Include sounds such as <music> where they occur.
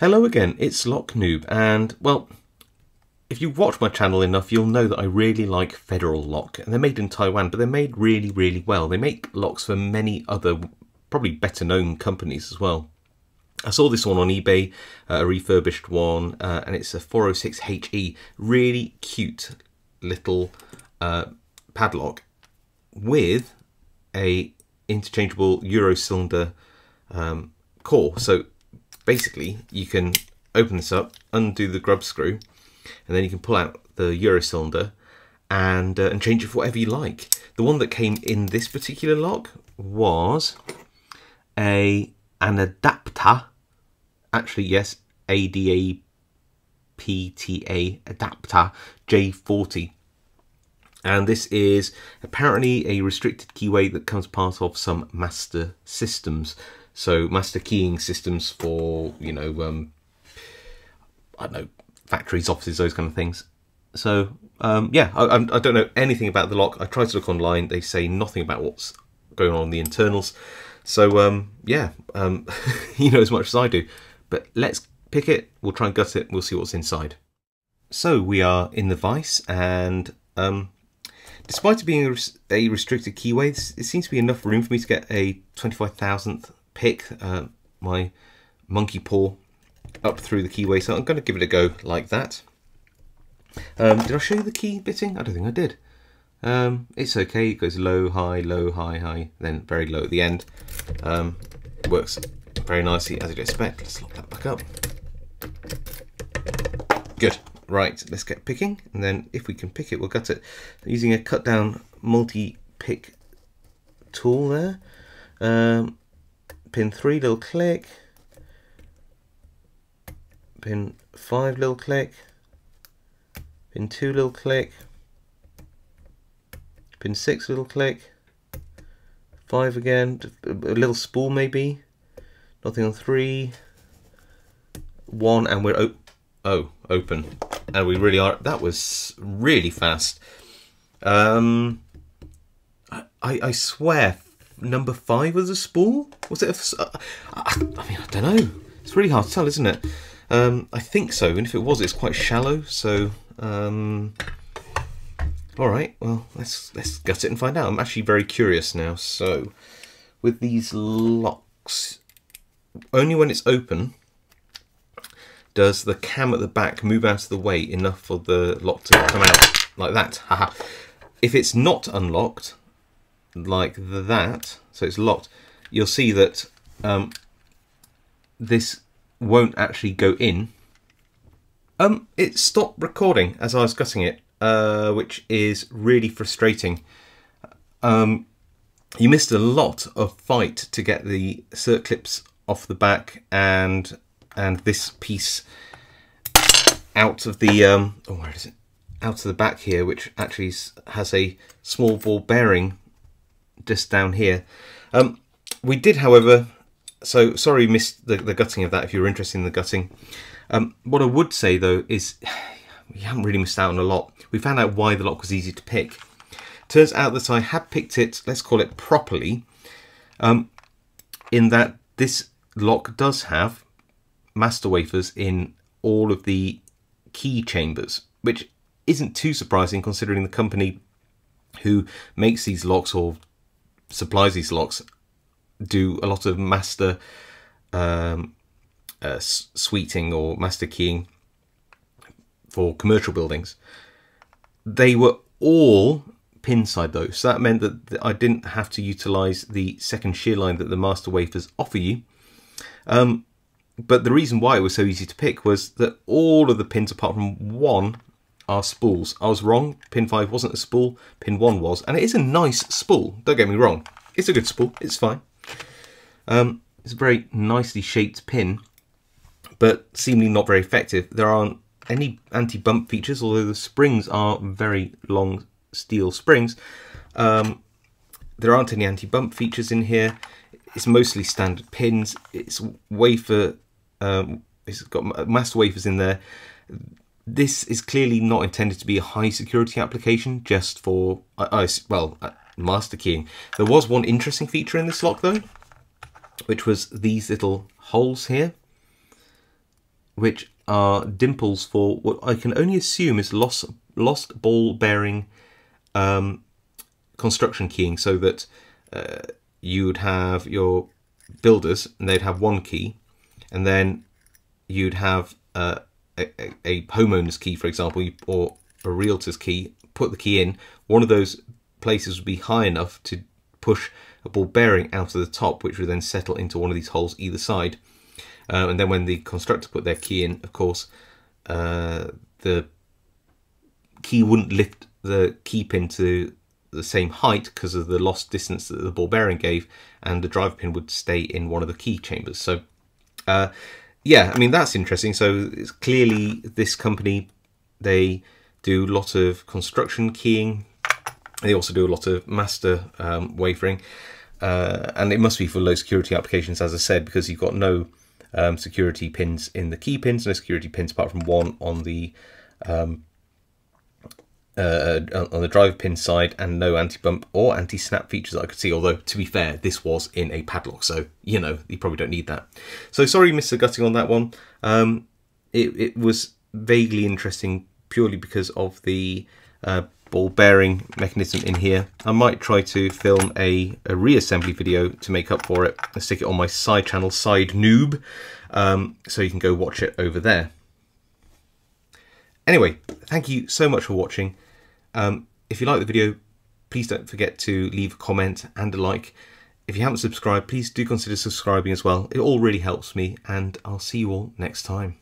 Hello again, it's Lock Noob, and well, if you watch my channel enough, you'll know that I really like Federal Lock. And they're made in Taiwan, but they're made really, really well. They make locks for many other, probably better known companies as well. I saw this one on eBay, uh, a refurbished one, uh, and it's a 406HE. Really cute little uh, padlock with a interchangeable Euro cylinder um, core. So basically, you can open this up, undo the grub screw, and then you can pull out the Euro cylinder and uh, and change it for whatever you like. The one that came in this particular lock was a an Adapta. Actually, yes, A D A P T A Adapta J40. And this is apparently a restricted keyway that comes part of some master systems. So master keying systems for, you know, um, I don't know, factories, offices, those kind of things. So um, yeah, I, I, don't know anything about the lock. I tried to look online. They say nothing about what's going on in the internals. So um, yeah, um, <laughs> you know as much as I do. But let's pick it. We'll try and gut it. We'll see what's inside. So we are in the vice, and um, despite it being a, a restricted keyway, it seems to be enough room for me to get a 25,000th pick. Uh, my monkey paw up through the keyway, so I'm going to give it a go like that. Um, did I show you the key bitting? I don't think I did. Um, it's okay, it goes low, high, low, high, high, then very low at the end. Um, works very nicely as you'd expect. Let's lock that back up. Good. Right, let's get picking, and then if we can pick it, we'll gut it. Using a cut down multi-pick tool there. Um, pin 3, little click. Pin 5 little click, pin 2 little click, pin 6 little click, 5 again, a little spool maybe, nothing on 3, 1 and we're oh, oh open. And we really are that was really fast. Um I, I swear number five was a spool was it a, I, I mean I don't know it's really hard to tell isn't it um, I think so, and if it was, it's quite shallow. So, um, all right. Well, let's let's gut it and find out. I'm actually very curious now. So, with these locks, only when it's open does the cam at the back move out of the way enough for the lock to come out like that. Haha. if it's not unlocked, like that, so it's locked, you'll see that um, this won't actually go in. Um, it stopped recording as I was gutting it, uh, which is really frustrating. Um, you missed a lot of fight to get the circlips off the back and and this piece out of the um, oh where is it out of the back here which actually has a small ball bearing just down here um, we did however so sorry missed the, the gutting of that if you're interested in the gutting. Um, what I would say though is <sighs> we haven't really missed out on a lot. We found out why the lock was easy to pick. Turns out that I had picked it, let's call it properly, um, in that this lock does have master wafers in all of the key chambers, which isn't too surprising considering the company who makes these locks or supplies these locks do a lot of master um, uh, suiting or master keying for commercial buildings. They were all pin side though, so that meant that I didn't have to utilize the second shear line that the master wafers offer you. Um, but the reason why it was so easy to pick was that all of the pins apart from one are spools. I was wrong, pin 5 wasn't a spool, pin 1 was, and it is a nice spool, don't get me wrong. It's a good spool, it's fine. Um, it's a very nicely shaped pin, but seemingly not very effective. There aren't any anti-bump features, although the springs are very long steel springs. Um, there aren't any anti-bump features in here. It's mostly standard pins. It's wafer. Um, it's got mass wafers in there. This is clearly not intended to be a high security application, just for uh, well uh, master keying. There was one interesting feature in this lock though, which was these little holes here. which are dimples for what I can only assume is lost lost ball bearing um, construction keying, so that uh, you would have your builders and they'd have one key, and then you'd have uh, a, a, homeowner's key, for example, or a realtor's key. Put the key in. One of those places would be high enough to push a ball bearing out of the top, which would then settle into one of these holes either side. Uh, and then when the constructor put their key in, of course, uh, the key wouldn't lift the key pin to the same height because of the lost distance that the ball bearing gave, and the driver pin would stay in one of the key chambers. So, uh, yeah, I mean that's interesting. So it's clearly this company they do a lot of construction keying. They also do a lot of master um, wafering, uh, and it must be for low security applications, as I said, because you've got no um, security pins in the key pins, no security pins apart from one on the um, uh, on the driver pin side and no anti-bump or anti-snap features I could see, although to be fair, this was in a padlock, so you know, you probably don't need that. So sorry, Mr. Gutting on that one. Um, it, it was vaguely interesting purely because of the uh, ball bearing mechanism in here. I might try to film a, a reassembly video to make up for it and stick it on my side channel, Side Noob, um, so you can go watch it over there. Anyway, thank you so much for watching. Um, if you like the video, please don't forget to leave a comment and a like. If you haven't subscribed, please do consider subscribing as well. It all really helps me, and I'll see you all next time.